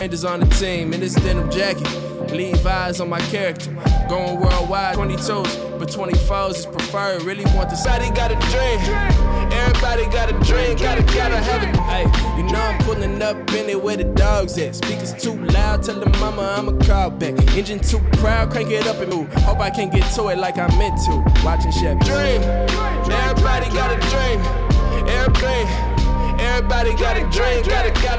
Commanders on the team in this denim jacket. Leave eyes on my character. Going worldwide, 22s, but 24s is preferred. Really want this. Everybody got a dream. Everybody got a dream. Gotta, gotta have it. Hey, you know I'm pulling up in it where the dogs at. Speakers too loud, tell the mama I'm a call back. Engine too proud, crank it up and move. Hope I can get to it like I meant to. Watching Chef Dream. Everybody got a dream. Everybody, everybody got a dream. Gotta, gotta